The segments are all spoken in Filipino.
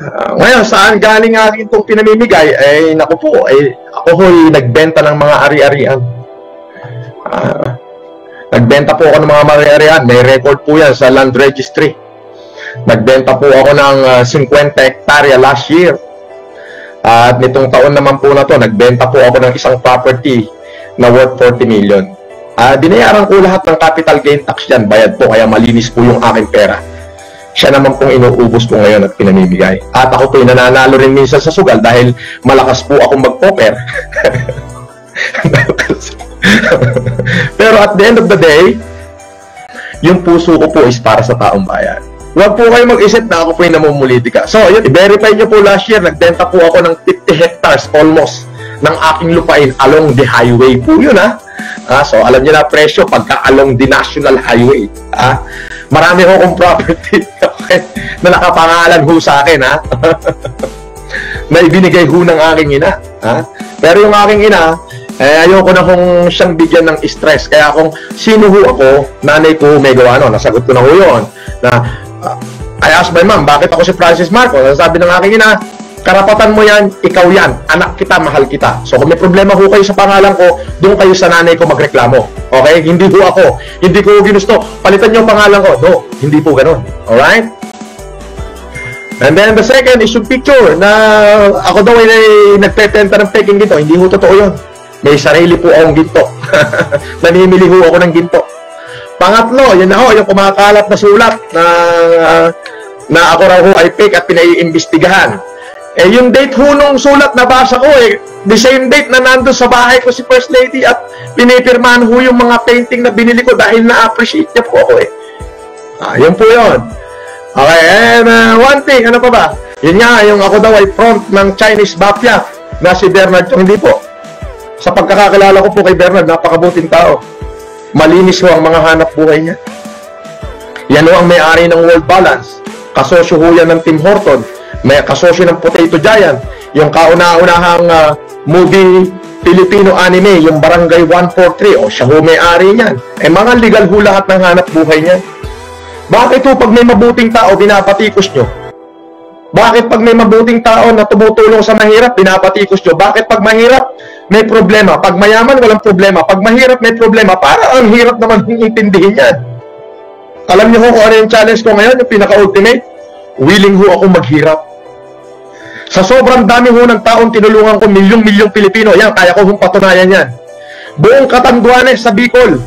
Uh, ngayon, saan galing akin itong pinamimigay? Eh, naku po, eh, ako ho'y nagbenta ng mga ari-arian. Uh, nagbenta po ako ng mga ari-arian. May record po yan sa land registry. Nagbenta po ako ng uh, 50 hektarya last year. At nitong taon naman po na to, nagbenta po ako ng isang property na worth 40 million. Uh, dinayaran ko lahat ng capital gain tax yan. Bayad po, kaya malinis po yung aking pera siya naman pong inuubos ko ngayon at pinamimigay. At ako po'y nananalo rin minsan sa sugal dahil malakas po akong mag-poker. Pero at the end of the day, yung puso ko po is para sa taong bayan. Huwag po kayo mag-isip na ako po yung namumulitika. So, yun, i-verify nyo po last year, nagbenta po ako ng 50 hectares almost ng aking lupain along the highway po yun ha. Ah, so, alam niyo na presyo pagka along the national highway. Ah, marami ho akong property okay, na nakapangalan ho sa akin ha. na ibinigay ho ng aking ina. Ha? Pero yung aking ina, eh, ayoko na kung siyang bigyan ng stress. Kaya kung sino ho ako, nanay ko may gawa no, nasagot ko na ho yun. Na, uh, I asked my mom, bakit ako si Francis Marco? Sabi ng aking ina, karapatan mo yan, ikaw yan, anak kita, mahal kita. So kung may problema ho kayo sa pangalan ko, doon kayo sa nanay ko magreklamo. Okay? Hindi ho ako. Hindi ko ginusto. Palitan niyo ang pangalan ko. No, hindi po ganun. Alright? And then the second is yung picture na ako daw ay nagtetenta ng peking ginto. Hindi ho totoo yun. May sarili po akong ginto. Namimili ho ako ng ginto. Pangatlo, yun na ho, yung kumakalat na sulat na na ako raw ho ay fake at pinaiimbestigahan. Eh, yung date ho nung sulat na basa ko, eh, the same date na nandun sa bahay ko si First Lady at pinipirmahan ho yung mga painting na binili ko dahil na-appreciate niya po ako eh. Ah, yun po yun. Okay, and uh, one thing, ano pa ba? Yun nga, yung ako daw ay front ng Chinese Mafia na si Bernard Chong. Hindi po. Sa pagkakakilala ko po kay Bernard, napakabuting tao. Malinis ho ang mga hanap buhay niya. Yan ho ang may-ari ng World Balance. Kasosyo ho yan ng Tim Horton may kasosyo ng Potato Giant, yung kauna-unahang uh, movie Filipino anime, yung Barangay 143, o siya ho may-ari niyan. Eh mga legal ho lahat ng hanap buhay niyan. Bakit ho pag may mabuting tao, binapatikos nyo? Bakit pag may mabuting tao na tumutulong sa mahirap, binapatikos nyo? Bakit pag mahirap, may problema? Pag mayaman, walang problema. Pag mahirap, may problema. Para ang hirap naman intindihin yan. Alam niyo ho kung ano yung challenge ko ngayon, yung pinaka-ultimate? Willing ho ako maghirap. Sa sobrang dami ho ng taong tinulungan ko, milyong-milyong Pilipino, yan, kaya ko hong patunayan yan. Buong Katanduanes sa Bicol,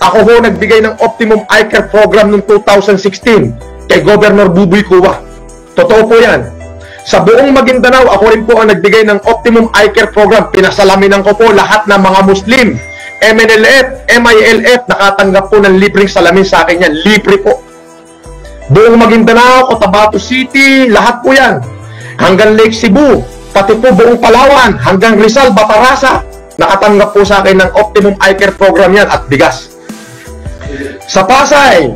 ako ho nagbigay ng Optimum Eye Care Program noong 2016 kay Governor Buboy Kuwa. Totoo po yan. Sa buong Maguindanao, ako rin po ang nagbigay ng Optimum Eye Care Program. Pinasalamin ko po lahat ng mga Muslim. MNLF, MILF, nakatanggap po ng libreng salamin sa akin yan. Libre po. Buong Maguindanao, Cotabato City, lahat po yan hanggang Lake Cebu, pati po buong Palawan, hanggang Rizal, Batarasa, nakatanggap po sa akin ng Optimum Eye Care Program yan at bigas. Sa Pasay,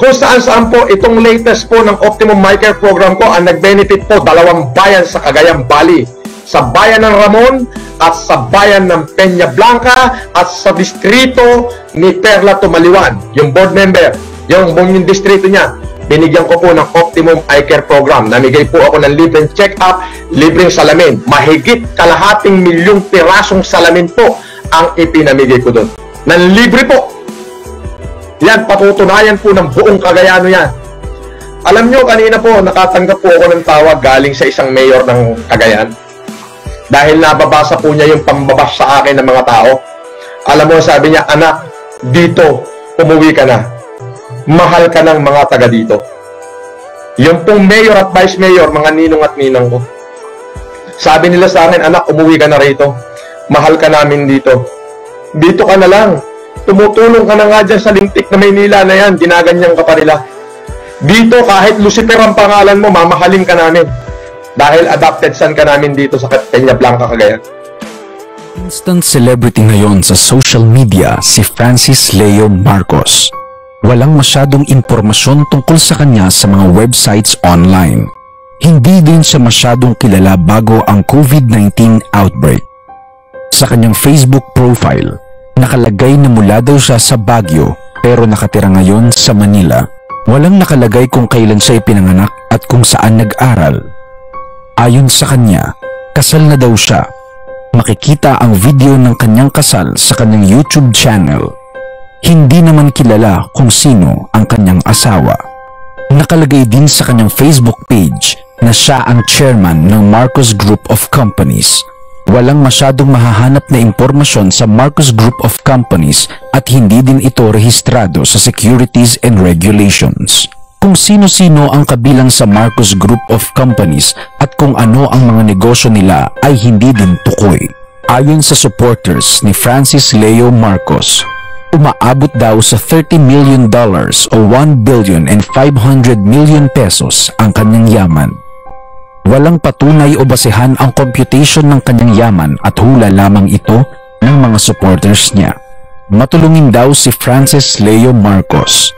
kung saan saan po itong latest po ng Optimum Eye Care Program ko ang nag-benefit po dalawang bayan sa Cagayan Valley. Sa bayan ng Ramon at sa bayan ng Peña Blanca at sa distrito ni Perla Tumaliwan, yung board member, yung buong distrito niya binigyan ko po ng Optimum Eye Care Program. Namigay po ako ng libreng check-up, libreng salamin. Mahigit kalahating milyong pirasong salamin po ang ipinamigay ko doon. Nang libre po. Yan, patutunayan po ng buong Cagayano yan. Alam nyo, kanina po, nakatanggap po ako ng tawag galing sa isang mayor ng Cagayan. Dahil nababasa po niya yung pambabas sa akin ng mga tao. Alam mo, sabi niya, anak, dito, umuwi ka na mahal ka ng mga taga dito. Yung pong mayor at vice mayor, mga ninong at ninang ko. Sabi nila sa akin, anak, umuwi ka na rito. Mahal ka namin dito. Dito ka na lang. Tumutulong ka na nga dyan sa lintik na Maynila na yan. Ginaganyan ka pa nila. Dito, kahit Lucifer ang pangalan mo, mamahalin ka namin. Dahil adopted son ka namin dito sa Peña Blanca, Cagayan. Instant celebrity ngayon sa social media si Francis Leo Marcos walang masyadong impormasyon tungkol sa kanya sa mga websites online. Hindi din siya masyadong kilala bago ang COVID-19 outbreak. Sa kanyang Facebook profile, nakalagay na mula daw siya sa Baguio pero nakatira ngayon sa Manila. Walang nakalagay kung kailan siya ipinanganak at kung saan nag-aral. Ayon sa kanya, kasal na daw siya. Makikita ang video ng kanyang kasal sa kanyang YouTube channel. Hindi naman kilala kung sino ang kanyang asawa. Nakalagay din sa kanyang Facebook page na siya ang chairman ng Marcos Group of Companies Walang masyadong mahahanap na impormasyon sa Marcos Group of Companies at hindi din ito rehistrado sa Securities and Regulations. Kung sino-sino ang kabilang sa Marcos Group of Companies at kung ano ang mga negosyo nila ay hindi din tukoy. Ayon sa supporters ni Francis Leo Marcos, umaabot daw sa 30 million dollars o 1 billion and 500 million pesos ang kanyang yaman. Walang patunay o basehan ang computation ng kanyang yaman at hula lamang ito ng mga supporters niya. Matulungin daw si Francis Leo Marcos.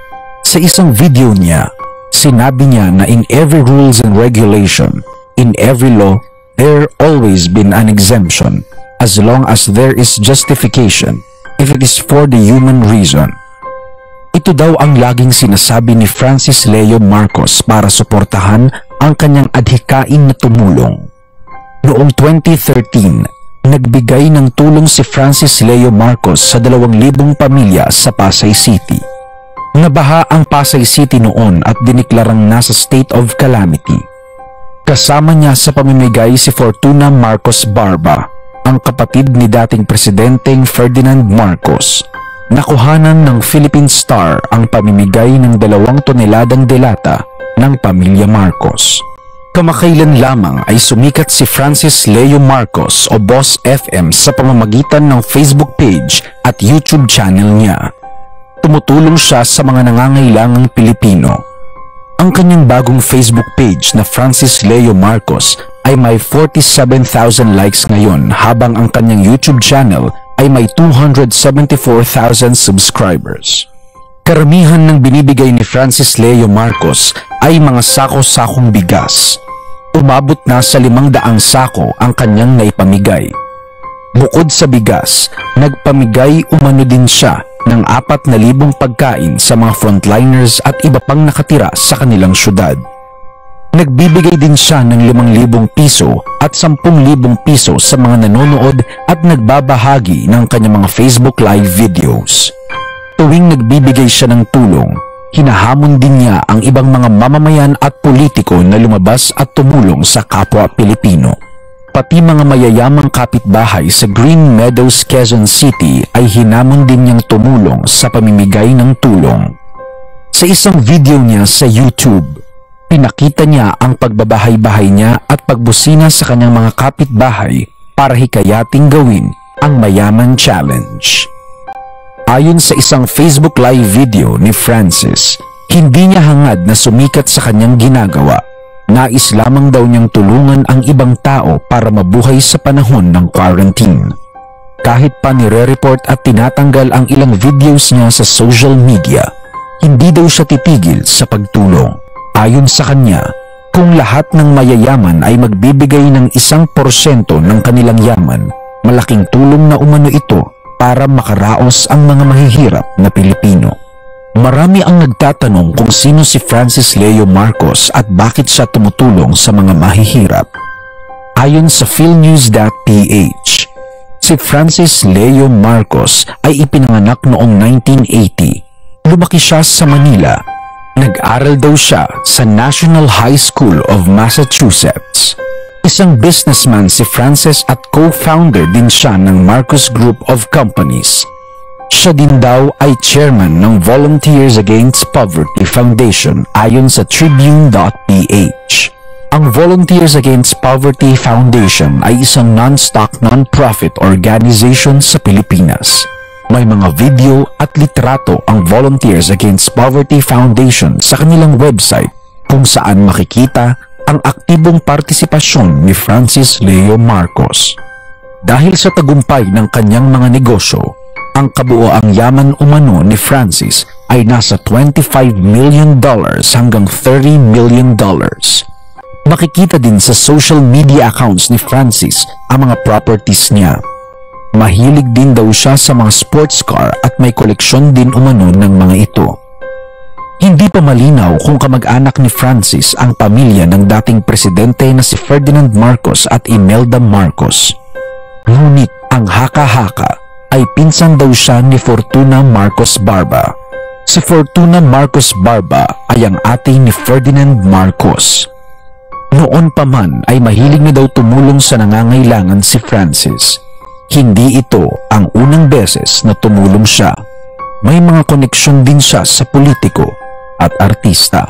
Sa isang video niya, sinabi niya na in every rules and regulation, in every law, there always been an exemption as long as there is justification if it is for the human reason. Ito daw ang laging sinasabi ni Francis Leo Marcos para suportahan ang kanyang adhikain na tumulong. Noong 2013, nagbigay ng tulong si Francis Leo Marcos sa 2,000 pamilya sa Pasay City. Nabaha ang Pasay City noon at diniklarang nasa state of calamity. Kasama niya sa pamimigay si Fortuna Marcos Barba, ang kapatid ni dating presidenteng Ferdinand Marcos. Nakuhanan ng Philippine Star ang pamimigay ng dalawang toneladang delata ng pamilya Marcos. Kamakailan lamang ay sumikat si Francis Leo Marcos o Boss FM sa pamamagitan ng Facebook page at YouTube channel niya. Tumutulong siya sa mga nangangailangang Pilipino. Ang kanyang bagong Facebook page na Francis Leo Marcos ay may 47,000 likes ngayon habang ang kanyang YouTube channel ay may 274,000 subscribers. Karamihan ng binibigay ni Francis Leo Marcos ay mga sako-sakong bigas. Umabot na sa limang daang sako ang kanyang naipamigay. Bukod sa bigas, nagpamigay umano din siya ng apat na libong pagkain sa mga frontliners at iba pang nakatira sa kanilang syudad. Nagbibigay din siya ng 5,000 piso at 10,000 piso sa mga nanonood at nagbabahagi ng kanyang mga Facebook live videos. Tuwing nagbibigay siya ng tulong, hinahamon din niya ang ibang mga mamamayan at politiko na lumabas at tumulong sa kapwa Pilipino. Pati mga mayayamang kapitbahay sa Green Meadows, Quezon City ay hinamon din niyang tumulong sa pamimigay ng tulong. Sa isang video niya sa YouTube, pinakita niya ang pagbabahay-bahay niya at pagbusina sa kanyang mga kapitbahay para hikayating gawin ang Mayaman Challenge. Ayon sa isang Facebook live video ni Francis, hindi niya hangad na sumikat sa kanyang ginagawa. Nais lamang daw niyang tulungan ang ibang tao para mabuhay sa panahon ng quarantine. Kahit pa nire-report at tinatanggal ang ilang videos niya sa social media, hindi daw siya titigil sa pagtulong. Ayon sa kanya, kung lahat ng mayayaman ay magbibigay ng isang porsyento ng kanilang yaman, malaking tulong na umano ito para makaraos ang mga mahihirap na Pilipino. Marami ang nagtatanong kung sino si Francis Leo Marcos at bakit siya tumutulong sa mga mahihirap. Ayon sa philnews.ph, si Francis Leo Marcos ay ipinanganak noong 1980. Lumaki siya sa Manila. Nag-aral daw siya sa National High School of Massachusetts. Isang businessman si Francis at co-founder din siya ng Marcos Group of Companies. Siya din daw ay chairman ng Volunteers Against Poverty Foundation ayon sa Tribune.ph. Ang Volunteers Against Poverty Foundation ay isang non-stock non-profit organization sa Pilipinas. May mga video at litrato ang Volunteers Against Poverty Foundation sa kanilang website kung saan makikita ang aktibong partisipasyon ni Francis Leo Marcos. Dahil sa tagumpay ng kanyang mga negosyo, ang kabuoang yaman umano ni Francis ay nasa 25 million dollars hanggang 30 million dollars. Makikita din sa social media accounts ni Francis ang mga properties niya. Mahilig din daw siya sa mga sports car at may koleksyon din umano ng mga ito. Hindi pa malinaw kung kamag-anak ni Francis ang pamilya ng dating presidente na si Ferdinand Marcos at Imelda Marcos. Ngunit ang haka-haka ay pinsan daw siya ni Fortuna Marcos Barba. Si Fortuna Marcos Barba ay ang ate ni Ferdinand Marcos. Noon pa man ay mahilig na daw tumulong sa nangangailangan si Francis. Hindi ito ang unang beses na tumulong siya. May mga koneksyon din siya sa politiko at artista.